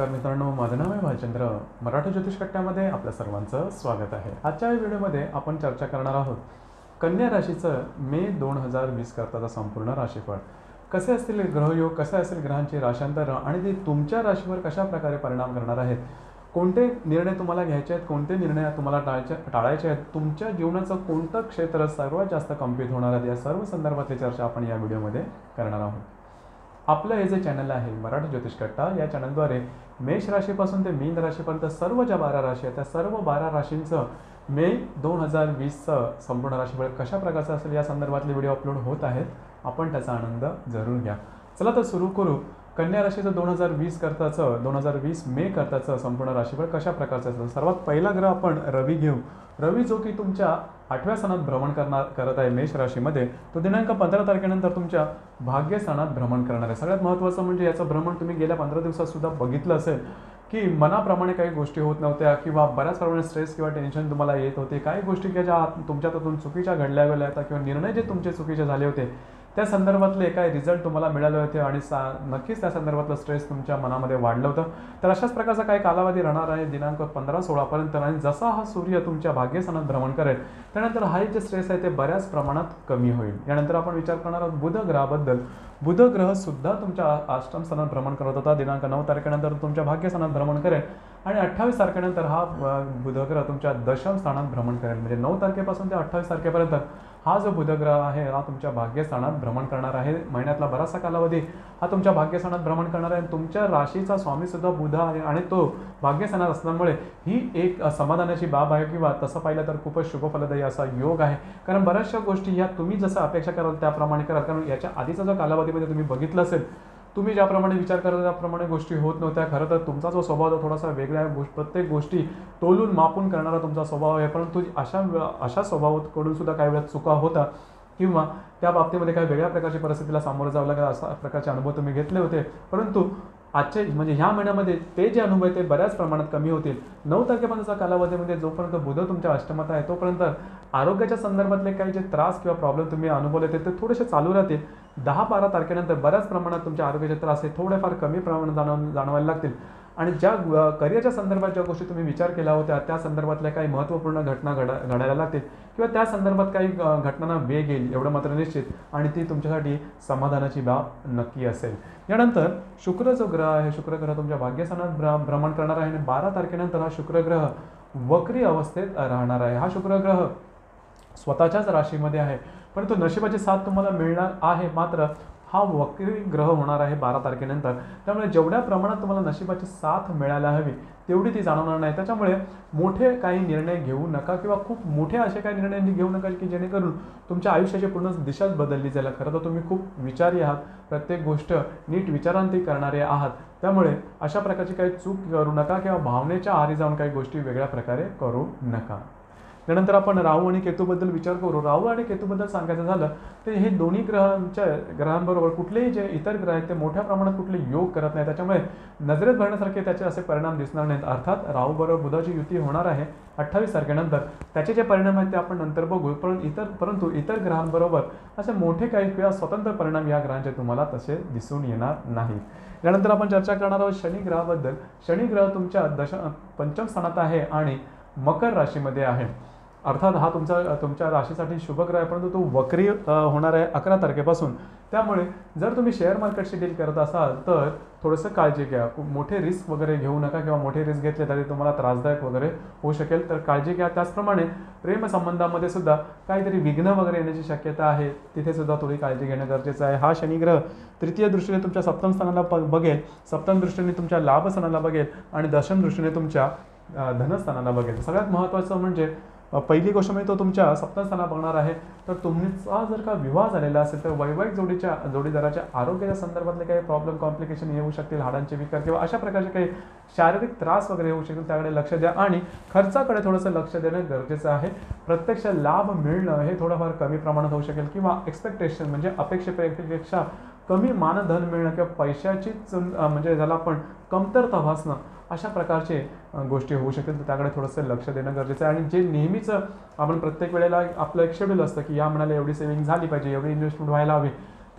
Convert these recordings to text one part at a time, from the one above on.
नमस्कार मित्रांनो माझं नाव आहे भालचंद्र. मराठी ज्योतिष कट्ट्यामध्ये आपल्या सर्वांचं स्वागत आहे. आजच्या या व्हिडिओमध्ये आपण चर्चा करणार आहोत कन्या राशीचं मे दोन हजार वीस करताचा संपूर्ण राशीफळ. कसे असतील ग्रहयोग कसे असतील ग्रहांची राशांतर आणि ते तुमच्या राशीवर कशा प्रकारे परिणाम करणार आहेत? कोणते निर्णय तुम्हाला घ्यायचे आहेत कोणते निर्णय तुम्हाला टाळायचे टाळायचे आहेत? तुमच्या जीवनाचं कोणतं क्षेत्र सर्वात जास्त कंप्लीट होणार आहे? या सर्व संदर्भातली चर्चा आपण या व्हिडिओमध्ये करणार आहोत. आपलं हे जे चॅनल आहे मराठी ज्योतिष कट्टा या चॅनलद्वारे मेष राशीपासून ते मीन राशीपर्यंत सर्व ज्या बारा राशी आहेत त्या सर्व बारा राशींचं मे दोन हजार वीसचं संपूर्ण राशीफळ कशा प्रकारचं असेल या संदर्भातले व्हिडिओ अपलोड होत आहेत आपण त्याचा आनंद जरूर घ्या. चला तर सुरू करू. कन्या राशीचं दोन हजार वीस करताचं दोन हजार वीस मे करताचं संपूर्ण राशीफळ कशा प्रकारचं असतं? सर्वात पहिला ग्रह आपण रवी घेऊ. रवी जो की तुमच्या आठव्या सणात भ्रमण करणार करत आहे मेष राशीमध्ये तो दिनांक पंधरा तारखेनंतर तुमच्या भाग्य सणात भ्रमण करणार आहे. सगळ्यात महत्त्वाचं म्हणजे याचं भ्रमण तुम्ही गेल्या पंधरा दिवसात सुद्धा बघितलं असेल की मनाप्रमाणे काही गोष्टी होत नव्हत्या किंवा बऱ्याच प्रमाणे स्ट्रेस किंवा टेन्शन तुम्हाला येत होते. काही गोष्टी की ज्या तुमच्या हातून चुकीच्या घडल्या गेल्या होत्या किंवा निर्णय जे तुमचे चुकीचे झाले होते त्या संदर्भातले काय रिझल्ट तुम्हाला मिळाले होते आणि सा नक्कीच त्या संदर्भातलं स्ट्रेस तुमच्या मनामध्ये वाढलं होतं. तर अशाच प्रकारचा काही कालावधी राहणार आहे दिनांक पंधरा सोळापर्यंत आणि जसा हा सूर्य तुमच्या भाग्यस्थानात भ्रमण करेल त्यानंतर हा जे स्ट्रेस आहे ते बऱ्याच प्रमाणात कमी होईल. यानंतर आपण विचार करणार आहोत बुध ग्रहाबद्दल. बुध ग्रह सुद्धा तुमच्या अष्टम सनात भ्रमण करत होता. दिनांक नऊ तारखेनंतर तुमच्या भाग्यस्थानात भ्रमण करेल. आणि अठ्ठावीस तारखेनंतर हा बुध ग्रह तुमच्या दशम स्थानात भ्रमण करेल. म्हणजे नऊ तारखेपासून ते अठ्ठावीस तारखेपर्यंत. हा जो बुधग्रह आहे हा तुमच्या भाग्यस्थानात भ्रमण करणार आहे. महिन्यातला बराचसा कालावधी हा तुमच्या भाग्यस्थानात भ्रमण करणार आहे. तुमच्या राशीचा स्वामीसुद्धा बुध आहे आणि तो भाग्यस्थानात असल्यामुळे ही एक समाधानाची बाब आहे किंवा तसं पाहिलं तर खूपच शुभफलदायी असा योग आहे. कारण बऱ्याचशा गोष्टी ह्या तुम्ही जसं अपेक्षा कराल त्याप्रमाणे कराल. कारण याच्या आधीचा जो कालावधीमध्ये तुम्ही बघितलं असेल तुम्ही ज्याप्रमाणे विचार करता त्याप्रमाणे गोष्टी होत नव्हत्या. खरं तर तुमचा जो स्वभाव तो थोडासा वेगळा आहे प्रत्येक गोष्टी तोलून मापून करणारा तुमचा स्वभाव आहे. परंतु अशा अशा स्वभावाकडून सुद्धा काही वेळा चुका होता किंवा त्या बाबतीमध्ये काही वेगळ्या प्रकारची परिस्थितीला सामोरं जावं लागेल असा प्रकारचे अनुभव तुम्ही घेतले होते. परंतु आजचे म्हणजे ह्या महिन्यामध्ये ते जे अनुभव आहे ते बऱ्याच प्रमाणात कमी होतील. नऊ तारखेपर्यंतचा कालावधीमध्ये म्हणजे जोपर्यंत बुध तुमच्या अष्टमत आहे तोपर्यंत आरोग्याच्या संदर्भातले काही जे त्रास किंवा प्रॉब्लेम तुम्ही अनुभवले ते ते थोडेसे चालू राहतील. दहा बारा तारखेनंतर बऱ्याच प्रमाणात तुमच्या आरोग्याचे त्रास हे थोडेफार कमी प्रमाणात जाणव जाणवायला लागतील. आणि ज्या करिअरच्या संदर्भात ज्या गोष्टी तुम्ही विचार केल्या होत्या त्या संदर्भातल्या काही महत्त्वपूर्ण घटना घडा घडायला लागतील. किंवा त्या संदर्भात काही घटनांना वेग येईल एवढं मात्र निश्चित. आणि ती तुमच्यासाठी समाधानाची बाब नक्की असेल. यानंतर शुक्र जो ग्रह आहे शुक्र ग्रह तुमच्या भाग्यस्थानात भ्र भ्रमण करणार आहे आणि बारा तारखेनंतर हा शुक्र ग्रह वक्री अवस्थेत राहणार आहे. हा शुक्र ग्रह स्वतःच्याच राशीमध्ये आहे. परंतु नशिबाची साथ तुम्हाला मिळणार आहे मात्र हा वक्री ग्रह होणार आहे बारा तारखेनंतर. त्यामुळे जेवढ्या प्रमाणात तुम्हाला नशिबाची साथ मिळायला हवी तेवढी ती जाणवणार नाही. त्याच्यामुळे मोठे काही निर्णय घेऊ नका किंवा खूप मोठे असे काही निर्णय घेऊ नका की जेणेकरून तुमच्या आयुष्याची पूर्ण दिशाच बदलली जाईल. खरं तर तुम्ही खूप विचारी आहात. प्रत्येक गोष्ट नीट विचारांती करणारे आहात. त्यामुळे अशा प्रकारची काही चूक करू नका किंवा भावनेच्या आहारी जाऊन काही गोष्टी वेगळ्या प्रकारे करू नका. त्यानंतर आपण राहू आणि केतूबद्दल विचार करू. राहू आणि केतूबद्दल सांगायचं झालं तर हे दोन्ही ग्रहांच्या ग्रहांबरोबर कुठलेही जे इतर ग्रह आहेत ते मोठ्या प्रमाणात कुठले योग करत नाही त्याच्यामुळे नजरेत भरण्यासारखे त्याचे असे परिणाम दिसणार नाहीत. अर्थात राहूबरोबर बुधाची युती होणार आहे अठ्ठावीस तारखेनंतर. त्याचे जे परिणाम आहेत ते आपण नंतर बघू. पण इतर परंतु इतर ग्रहांबरोबर असे मोठे काही किंवा स्वतंत्र परिणाम या ग्रहांचे तुम्हाला तसे दिसून येणार नाहीत यानंतर आपण चर्चा करणार आहोत शनी ग्रहाबद्दल. शनी ग्रह तुमच्या दश पंचम स्थानात आहे आणि मकर राशीमध्ये आहे. अर्थात हा तुमचा तुमच्या राशीसाठी शुभग्रह आहे परंतु तो वक्री होणार आहे अकरा तारखेपासून. त्यामुळे जर तुम्ही शेअर मार्केटशी डील करत असाल तर थोडंसं काळजी घ्या. मोठे रिस्क वगैरे घेऊ नका किंवा मोठे रिस्क घेतले तरी तुम्हाला त्रासदायक वगैरे होऊ शकेल तर काळजी घ्या. त्याचप्रमाणे प्रेमसंबंधामध्ये सुद्धा काहीतरी विघ्न वगैरे येण्याची शक्यता आहे. तिथे सुद्धा थोडी काळजी घेणं गरजेचं आहे. हा शनिग्रह तृतीय दृष्टीने तुमच्या सप्तम स्थानाला बघेल. सप्तम दृष्टीने तुमच्या लाभस्थानाला बघेल आणि दशम दृष्टीने तुमच्या धनस्थानाला बघेल. सगळ्यात महत्त्वाचं म्हणजे पहिली गोष्ट म्हणजे तो तुमच्या सप्तस्थाना बघणार आहे. तर तुमचा जर का विवाह झालेला असेल तर वैवाहिक जोडीच्या जोडीदाराच्या आरोग्याच्या संदर्भातले काही प्रॉब्लेम कॉम्प्लिकेशन येऊ शकतील हाडांचे विकार किंवा अशा प्रकारचे काही शारीरिक त्रास वगैरे होऊ शकतील त्याकडे लक्ष द्या. आणि खर्चाकडे थोडंसं लक्ष देणं गरजेचं आहे. प्रत्यक्ष लाभ मिळणं हे थोडंफार कमी प्रमाणात होऊ शकेल किंवा एक्सपेक्टेशन म्हणजे अपेक्षेपेक्षा कमी मानधन मिळणं किंवा पैशाचीच म्हणजे ज्याला आपण कमतरता भासणं अशा प्रकारचे गोष्टी होऊ शकतील तर त्याकडे थोडंसं लक्ष देणं गरजेचं आहे. आणि जे नेहमीचं आपण प्रत्येक वेळेला आपलं एक शेड्यूल असतं की या म्हणाला एवढी सेविंग झाली पाहिजे एवढी इन्व्हेस्टमेंट व्हायला हवी.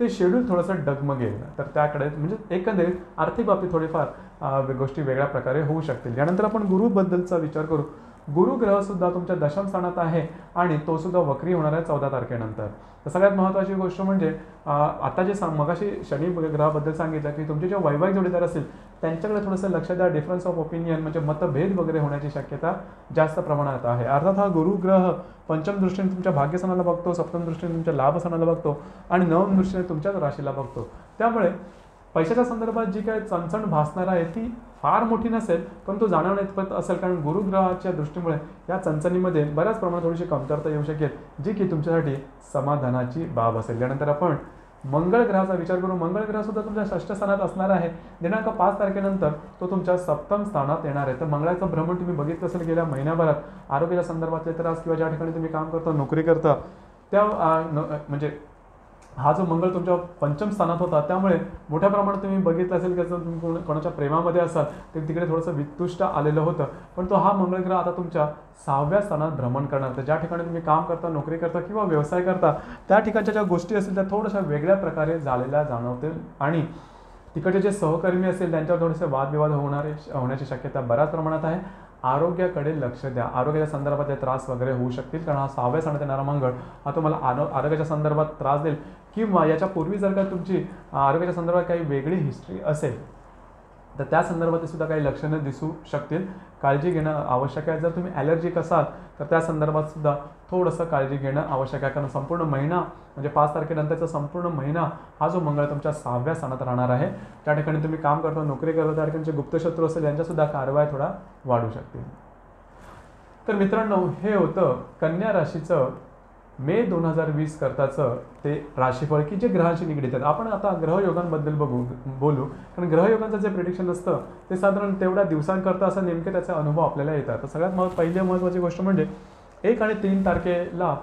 ते शेड्यूल थोडंसं डगमगेल. तर त्याकडे म्हणजे एकंदरीत आर्थिक बाबतीत थोडीफार गोष्टी वेगळ्या प्रकारे होऊ शकतील. यानंतर आपण गुरुबद्दलचा विचार करू. गुरुग्रहसुद्धा सुद्धा तुमच्या दशम स्थानात आहे आणि तो सुद्धा वक्री होणार आहे चौदा तारखेनंतर. तर सगळ्यात महत्त्वाची गोष्ट म्हणजे आता जे सांग मगाशी शनी ग्रहाबद्दल सांगितलं की तुमचे जे वैवाहिक जोडीदार असतील त्यांच्याकडे थोडंसं लक्ष द्या. डिफरन्स ऑफ ओपिनियन म्हणजे मतभेद वगैरे होण्याची शक्यता जास्त प्रमाणात आहे. अर्थात हा गुरु ग्रह पंचम दृष्टीने तुमच्या भाग्यसनाला बघतो सप्तम दृष्टीने तुमच्या लाभस्थानाला बघतो आणि नवम दृष्टीने तुमच्याच राशीला बघतो. त्यामुळे पैशाच्या संदर्भात जी काय चणचण भासणार आहे ती फार मोठी नसेल परंतु जाणवण्यात असेल कारण गुरुग्रहाच्या दृष्टीमुळे या चणचणीमध्ये बऱ्याच प्रमाणात थोडीशी कमतरता येऊ शकेल जी की तुमच्यासाठी समाधानाची बाब असेल. यानंतर आपण मंगळ ग्रहाचा विचार करू. मंगळ ग्रह सुद्धा तुमच्या षष्ठ स्थानात असणार आहे. दिनांक पाच तारखेनंतर तो तुमच्या सप्तम स्थानात येणार आहे. तर मंगळाचं भ्रमण तुम्ही बघितलं असेल गेल्या महिन्याभरात. आरोग्याच्या संदर्भातले त्रास किंवा ज्या ठिकाणी तुम्ही काम करता नोकरी करता त्या म्हणजे हा जो मंगळ तुमच्या पंचम स्थानात होता त्यामुळे मोठ्या प्रमाणात तुम्ही बघितलं असेल की तुम्ही कोण- कोणाच्या प्रेमामध्ये असाल तर तिकडे थोडंसं वितुष्ट आलेलं होतं. पण तो हा मंगळ ग्रह आता तुमच्या सहाव्या स्थानात भ्रमण करणार. तर ज्या ठिकाणी तुम्ही काम करता नोकरी करता किंवा व्यवसाय करता त्या ठिकाणच्या ज्या गोष्टी असतील त्या थोड्याशा वेगळ्या प्रकारे झालेल्या जाणवतील. आणि तिकडचे जे सहकर्मी असेल त्यांच्यावर थोडेसे वादविवाद होणारे होण्याची शक्यता बऱ्याच प्रमाणात आहे. आरोग्याकडे लक्ष द्या. आरोग्याच्या संदर्भातले त्रास वगैरे होऊ शकतील कारण हा सहाव्या सणात येणारा मंगळ हा तुम्हाला आरो आरोग्याच्या संदर्भात त्रास देईल. किंवा याच्या पूर्वी जर का तुमची आरोग्याच्या संदर्भात काही वेगळी हिस्ट्री असेल तर त्या संदर्भात सुद्धा काही लक्षणं दिसू शकतील. काळजी घेणं आवश्यक आहे. जर तुम्ही ॲलर्जिक असाल तर त्या संदर्भात सुद्धा थोडंसं काळजी घेणं आवश्यक आहे. कारण संपूर्ण महिना म्हणजे पाच तारखेनंतरचा संपूर्ण महिना हा जो मंगळ तुमच्या सहाव्या स्थानात राहणार आहे. त्या ठिकाणी तुम्ही काम करता नोकरी करता त्या ठिकाणचे गुप्तशत्रू असेल यांच्यासुद्धा कारवाई थोडा वाढू शकतील. तर मित्रांनो हे होतं कन्या राशीचं मे दोन हजार वीस करताचं ते राशीफळ की जे ग्रहांशी निगडीत आहेत. आपण आता ग्रहयोगांबद्दल बघू बोलू. कारण ग्रहयोगांचं जे प्रिडिक्शन असतं ते साधारण तेवढ्या दिवसांकरता असं नेमके त्याचा अनुभव आपल्याला येतात. तर सगळ्यात मह पहिली महत्त्वाची गोष्ट म्हणजे एक आणि तीन तारखेला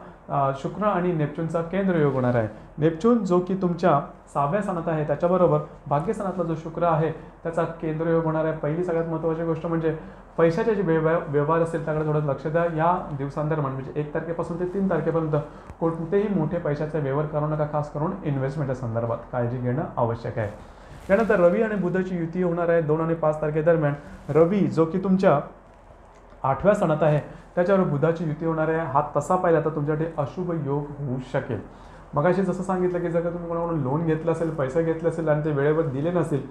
शुक्र आणि नेपच्यूनचा केंद्र योग होणार आहे. नेपच्यून जो की तुमच्या सहाव्या स्थानात आहे त्याच्याबरोबर भाग्यस्थानातला जो शुक्र आहे त्याचा केंद्र योग होणार आहे. पहिली सगळ्यात महत्त्वाची गोष्ट म्हणजे पैशाचे जे व्यवहार व्यवहार असेल त्याकडे थोडं लक्ष द्या. या दिवसांदरम्यान म्हणजे एक तारखेपासून ते तीन तारखेपर्यंत कोणतेही मोठे पैशाचे व्यवहार करू नका खास करून इन्व्हेस्टमेंटच्या संदर्भात. काळजी घेणं आवश्यक आहे. त्यानंतर रवी आणि बुधाची युती होणार आहे दोन आणि पाच तारखेदरम्यान. रवी जो की तुमच्या आठव्या सणात आहे त्याच्यावर बुधाची युती होणार आहे. हा तसा पाहिला तर तुमच्यासाठी अशुभ योग होऊ शकेल. मगाशी जसं सांगितलं की जर का तुम्ही कोणाकडून लोन घेतलं असेल पैसे घेतले असेल आणि ते वेळेवर दिले नसेल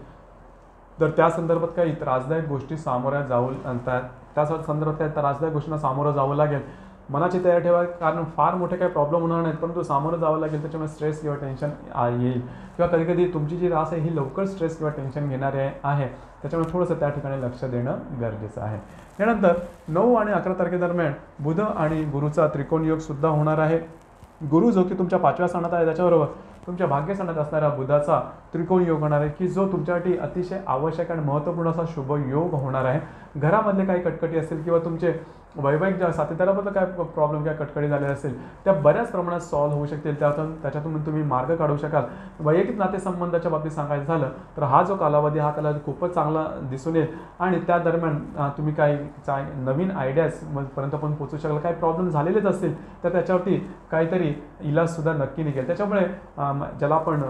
तर त्या संदर्भात काही त्रासदायक गोष्टी सामोऱ्या जाऊ त्या त्या संदर्भात काही त्रासदायक गोष्टींना सामोरं जावं लागेल. मनाची तयारी ठेवा कारण फार मोठे काही प्रॉब्लेम होणार नाहीत परंतु सामोरं जावं लागेल त्याच्यामुळे स्ट्रेस किंवा टेन्शन येईल. किंवा कधी कधी तुमची जी रास आहे ही लवकर स्ट्रेस किंवा टेन्शन घेणारी आहे आहे. त्याच्यामुळे थोडंसं त्या ठिकाणी लक्ष देणं गरजेचं आहे. त्यानंतर नऊ आणि अकरा तारखेदरम्यान बुध आणि गुरुचा त्रिकोण योग सुद्धा होणार आहे. गुरु जो की तुमच्या पाचव्या स्थानात आहे त्याच्याबरोबर तुमच्या भाग्यस्थानात असणाऱ्या बुधाचा त्रिकोण योग होणार आहे की जो तुमच्यासाठी अतिशय आवश्यक आणि महत्त्वपूर्ण असा शुभ योग होणार आहे. घरामधले काही कटकटी असतील किंवा तुमचे वैवाहिक ज्या साथीदाराबद्दल काय प्रॉब्लेम किंवा कटकडी झालेले असेल त्या बऱ्याच प्रमाणात सॉल्व्ह होऊ शकतील. त्यातून त्याच्यातून तुम्ही मार्ग काढू शकाल. वैयक्तिक नातेसंबंधाच्या बाबतीत सांगायचं झालं तर हा जो कालावधी हा कालावधी खूपच चांगला दिसून येईल. आणि त्या दरम्यान तुम्ही काही चा नवीन आयडियाज पर्यंत पण पोचू शकाल. काही प्रॉब्लेम झालेलेच असतील तर त्याच्यावरती काहीतरी इलाजसुद्धा नक्की निघेल. त्याच्यामुळे ज्याला आपण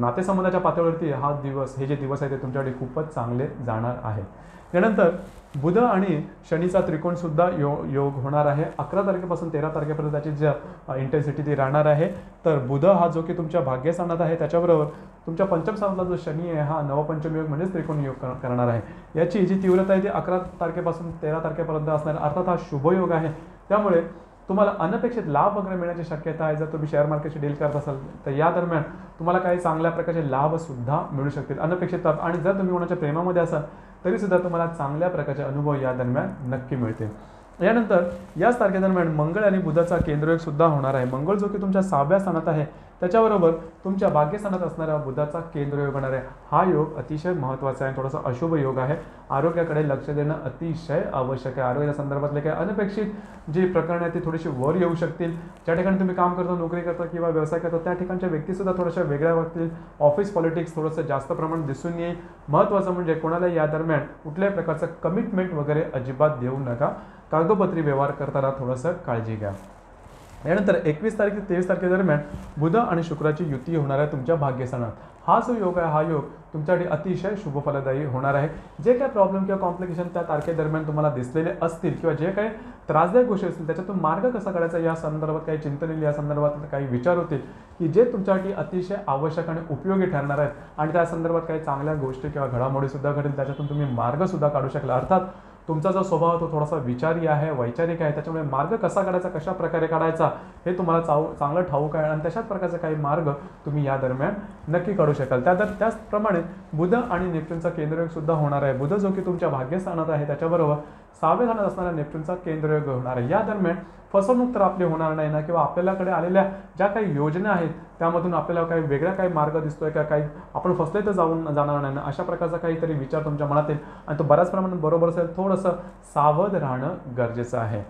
नातेसंबंधाच्या पातळीवरती हा दिवस हे जे दिवस आहे ते तुमच्यासाठी खूपच चांगले जाणार आहे. त्यानंतर बुध आणि शनीचा त्रिकोणसुद्धा यो योग होणार आहे. अकरा तारखेपासून तेरा तारखेपर्यंत त्याची ज्या इंटेन्सिटी ती राहणार आहे. तर बुध हा जो की तुमच्या भाग्यस्थानात आहे त्याच्याबरोबर तुमच्या पंचम स्थानातला जो शनी आहे हा नवपंचम योग म्हणजेच त्रिकोण योग करणार आहे. याची जी तीव्रता आहे ती अकरा तारखेपासून तेरा तारखेपर्यंत असणार अर्थात हा शुभयोग आहे. त्यामुळे तुम्हाला अनपेक्षित लाभ वगैरे मिळण्याची शक्यता आहे. जर तुम्ही शेअर मार्केटची डील करत असाल तर या दरम्यान तुम्हाला काही चांगल्या प्रकारचे लाभसुद्धा मिळू शकतील. अनपेक्षित लाभ. आणि जर तुम्ही कोणाच्या प्रेमामध्ये असाल तरीसुद्धा तुम्हाला चांगल्या प्रकारचे अनुभव या दरम्यान नक्की मिळतील. यानंतर याच तारखेदरम्यान मंगळ आणि बुधाचा केंद्रयोग सुद्धा होणार आहे. मंगळ जो की तुमच्या सहाव्या स्थानात आहे त्याच्याबरोबर तुमच्या भाग्यस्थानात असणाऱ्या बुधाचा केंद्रयोग होणार आहे. हा योग अतिशय महत्त्वाचा आहे. थोडासा अशुभ योग आहे. आरोग्याकडे लक्ष देणं अतिशय आवश्यक आहे. आरोग्याच्या संदर्भातले काही अनपेक्षित जी प्रकरण आहेत ती थोडीशी वर येऊ शकतील. ज्या ठिकाणी तुम्ही काम करता नोकरी करता किंवा व्यवसाय करता त्या ठिकाणच्या व्यक्तीसुद्धा थोड्याशा वेगळ्या वागतील. ऑफिस पॉलिटिक्स थोडंसं जास्त प्रमाणात दिसून येईल. महत्त्वाचं म्हणजे कोणाला या दरम्यान कुठल्याही प्रकारचं कमिटमेंट वगैरे अजिबात देऊ नका. कागदोपत्री व्यवहार करताना थोडंसं काळजी घ्या. यानंतर एकवीस तारीख ते तेवीस तारखेदरम्यान बुध आणि शुक्राची युती होणार आहे तुमच्या भाग्यस्थानात. हा जो योग आहे हा योग तुमच्यासाठी अतिशय शुभफलदायी होणार आहे. जे काही प्रॉब्लेम किंवा कॉम्प्लिकेशन त्या तारखेदरम्यान तुम्हाला दिसलेले असतील किंवा जे काही त्रासदायक गोष्टी असतील त्याच्यातून मार्ग कसा काढायचा या संदर्भात काही चिंतन येईल या संदर्भात काही विचार होतील की जे तुमच्यासाठी अतिशय आवश्यक आणि उपयोगी ठरणार आहेत. आणि त्या संदर्भात काही चांगल्या गोष्टी किंवा घडामोडीसुद्धा घडेल त्याच्यातून तुम्ही मार्गसुद्धा काढू शकला. अर्थात तुमचा जो स्वभाव तो थोडासा विचारी आहे वैचारिक आहे त्याच्यामुळे मार्ग कसा काढायचा कशा प्रकारे काढायचा हे तुम्हाला चाव चांगलं ठाऊक आहे आणि तशाच प्रकारचे काही मार्ग तुम्ही या दरम्यान नक्की काढू शकाल. त्या त्याचप्रमाणे बुध आणि नेप्टूनचा केंद्रयोग सुद्धा होणार आहे. बुध जो की तुमच्या भाग्यस्थानात आहे त्याच्याबरोबर सहाव्या स्थानात असणाऱ्या नेप्टूनचा केंद्रयोग होणार आहे. या दरम्यान फसवणूक तर आपली होणार नाही ना किंवा आपल्याकडे आलेल्या ज्या काही योजना आहेत त्यामधून आपल्याला काही वेगळा काही मार्ग दिसतोय का काही आपण फसले तर जाऊन जाणार नाही ना अशा प्रकारचा काहीतरी विचार तुमच्या मनात येईल. आणि तो बऱ्याच प्रमाणात बरोबर असेल थोडंसं सावध राहणं गरजेचं आहे.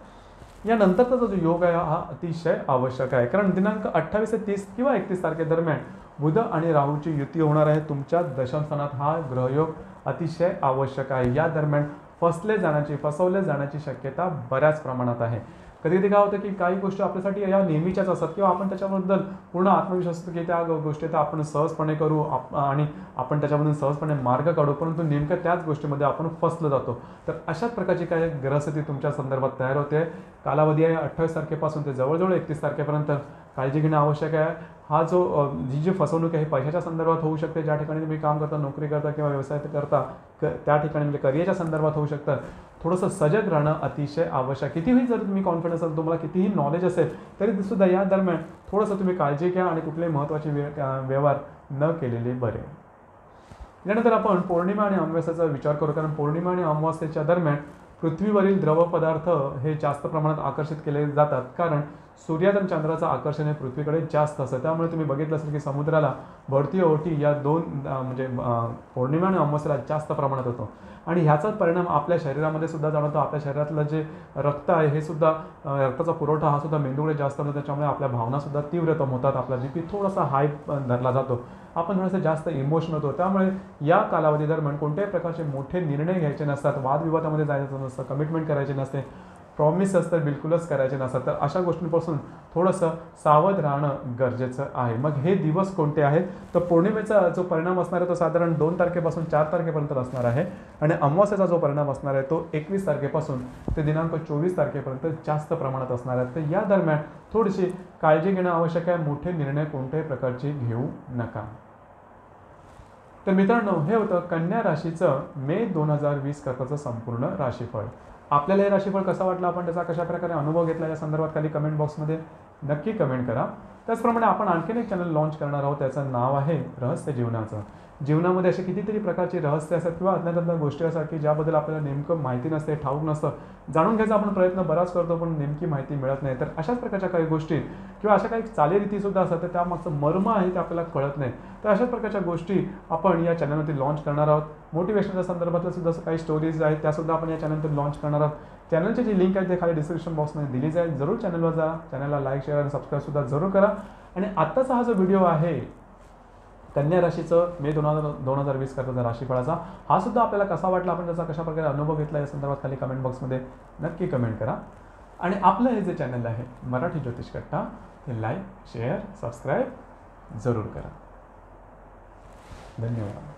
यानंतरचा जो योग आहे हा अतिशय आवश्यक आहे. कारण दिनांक अठ्ठावीस ते तीस किंवा एकतीस तारखेदरम्यान बुध आणि राहूची युती होणार आहे. तुमच्या दशमस्थानात हा ग्रहयोग अतिशय आवश्यक आहे. या दरम्यान फसले जाण्याची फसवले जाण्याची शक्यता बऱ्याच प्रमाणात आहे. कधी कधी काय होतं की काही गोष्टी आपल्यासाठी या नेहमीच्याच असतात किंवा आपण त्याच्याबद्दल पूर्ण आत्मविश्वास असतो की त्या गोष्टी तर आपण सहजपणे करू आप आणि आपण त्याच्यामधून सहजपणे मार्ग काढू परंतु नेमक्या त्याच गोष्टीमध्ये आपण फसलं जातो. तर अशाच प्रकारची काही ग्रहस्थिती तुमच्या संदर्भात तयार होते. कालावधी आहे अठ्ठावीस तारखेपासून ते जवळजवळ एकतीस तारखेपर्यंत काळजी घेणं आवश्यक आहे. हा जो जी जी फसवणूक आहे पैशाच्या संदर्भात होऊ शकते. ज्या ठिकाणी तुम्ही काम करता नोकरी करता किंवा व्यवसाय करता त्या ठिकाणी म्हणजे करिअरच्या संदर्भात होऊ शकतं. थोडंसं सजग राहणं अतिशय आवश्यक. कितीही जर तुम्ही कॉन्फिडन्स असेल तुम्हाला कितीही नॉलेज असेल तरी सुद्धा या दरम्यान थोडंसं तुम्ही काळजी घ्या आणि कुठले महत्त्वाचे व्यवहार न केलेले बरे. यानंतर आपण पौर्णिमा आणि अमावस्याचा विचार करू. कारण पौर्णिमा आणि अमावस्येच्या दरम्यान पृथ्वीवरील द्रव पदार्थ हे जास्त प्रमाणात आकर्षित केले जातात. कारण सूर्यात आणि चंद्राचं आकर्षण हे पृथ्वीकडे जास्त असतं. त्यामुळे तुम्ही बघितलं असेल की समुद्राला भरती ओटी या दोन म्हणजे पौर्णिमा आणि अमावस्याला जास्त प्रमाणात होतो. आणि ह्याचाच परिणाम आपल्या शरीरामध्ये सुद्धा जाणवतो. आपल्या शरीरातलं जे रक्त आहे हे सुद्धा रक्ताचा पुरवठा हा सुद्धा मेंदूकडे जास्त होतो. त्याच्यामुळे आपल्या भावनासुद्धा तीव्रतम होतात. आपला जी पी थोडासा हाय धरला जातो. आपण थोडंसं जास्त इमोशनल होतो. त्यामुळे या कालावधी दरम्यान कोणत्याही प्रकारचे मोठे निर्णय घ्यायचे नसतात. वादविवादामध्ये जायचं नसतं. कमिटमेंट करायचे नसते. प्रॉमिसेस तर बिलकुलच करायचे नसतात. तर अशा गोष्टींपासून थोडंसं सावध राहणं गरजेचं आहे. मग हे दिवस कोणते आहेत? तर पौर्णिमेचा जो परिणाम असणार आहे तो साधारण दोन तारखेपासून चार तारखेपर्यंत असणार आहे. आणि अमावास्याचा जो परिणाम असणार आहे तो एकवीस तारखेपासून ते दिनांक चोवीस तारखेपर्यंत जास्त प्रमाणात असणार आहे. तर या दरम्यान थोडीशी काळजी घेणं आवश्यक आहे. मोठे निर्णय कोणत्याही प्रकारचे घेऊ नका. तर मित्रांनो हे होतं कन्या राशीचं मे दोन हजार वीस करताचं संपूर्ण राशीफळ. आपल्याला हे राशीफळ कसा वाटला? आपण त्याचा कशा प्रकारे अनुभव घेतला? या संदर्भात खाली कमेंट बॉक्समध्ये नक्की कमेंट करा. त्याचप्रमाणे आपण आणखीन एक चॅनल लॉन्च करणार आहोत. त्याचं नाव आहे रहस्य जीवनाचं. जीवनामध्ये असे कितीतरी प्रकारचे रहस्य असतात किंवा अज्ञात गोष्टी असतात की ज्याबद्दल आपल्याला नेमकं माहिती नसते ठाऊक नसतं. जाणून घ्यायचा आपण प्रयत्न बराच करतो पण नेमकी माहिती मिळत नाही. तर अशाच प्रकारच्या काही गोष्टी किंवा अशा काही चालीरीतीसुद्धा असतात तर त्यामागचं मर्म आहे ते आपल्याला कळत नाही. तर अशाच प्रकारच्या गोष्टी आपण या चॅनलवरती लॉन्च करणार आहोत. मोटिवेशनच्या संदर्भातल्या सुद्धा काही स्टोरीज आहेत त्यासुद्धा आपण या चॅनलवरती लॉन्च करणार आहोत. चॅनलची जी लिंक आहे ते खाली डिस्क्रिप्शन बॉक्समध्ये दिली जाईल जरूर चॅनलवर जा चॅनलला लाईक शेअर आणि सबस्क्राईबसुद्धा जरूर करा. आणि आत्ताचा हा जो व्हिडिओ आहे कन्या राशीचं मे दोन हजार दोन हजार वीस करताचा राशीफळाचा हा सुद्धा आपल्याला कसा वाटला? आपण त्याचा कशा प्रकारे अनुभव घेतला? या संदर्भात खाली कमेंट बॉक्समध्ये नक्की कमेंट करा. आणि आपलं हे जे चॅनल आहे मराठी ज्योतिष कट्टा हे लाईक शेअर सबस्क्राईब जरूर करा. धन्यवाद.